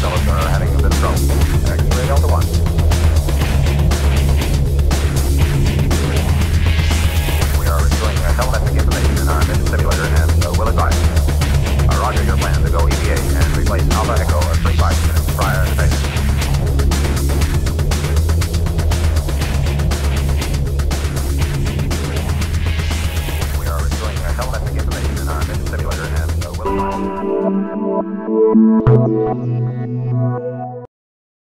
fellows are having a bit of trouble. Thank you.